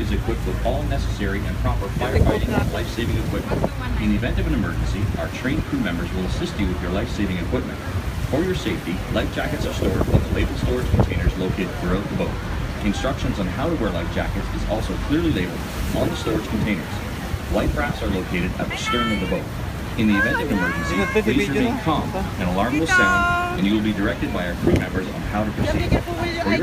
is equipped with all necessary and proper firefighting and life-saving equipment. In the event of an emergency, our trained crew members will assist you with your life-saving equipment. For your safety, life jackets are stored in the labeled storage containers located throughout the boat. Instructions on how to wear life jackets is also clearly labeled on the storage containers. Life rafts are located at the stern of the boat. In the event of an emergency, please remain calm. An alarm will sound, and you will be directed by our crew members on how to proceed.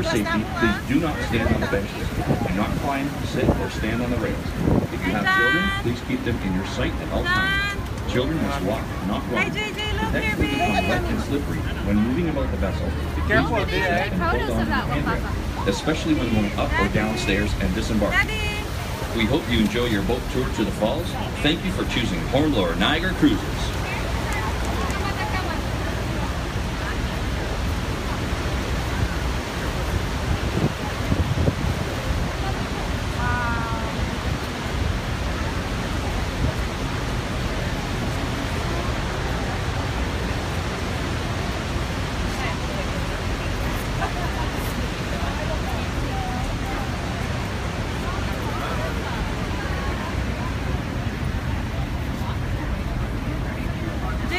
For your safety, please do not stand on the benches. Do not climb, sit, or stand on the rails. If you have children, please keep them in your sight at all times. Children must walk, not run. Protect will become wet and slippery when moving about the vessel. Be careful, and Dad. Eh? hold on to the handrail, especially when going up or down stairs and disembarking. We hope you enjoy your boat tour to the falls. Thank you for choosing Hornblower Niagara Cruises.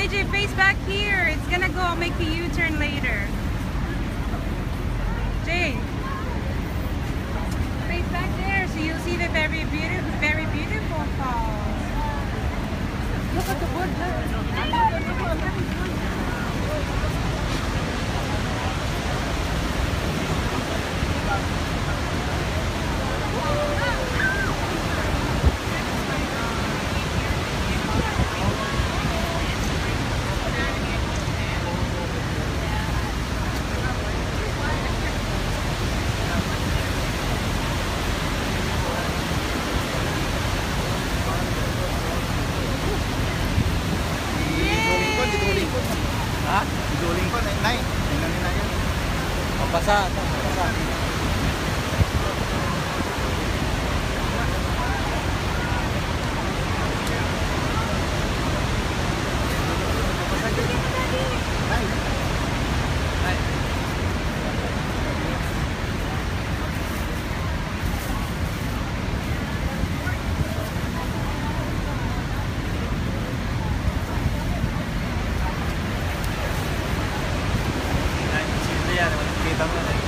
JJ, face back here. It's gonna go make a U-turn later. Basa. Basa. también.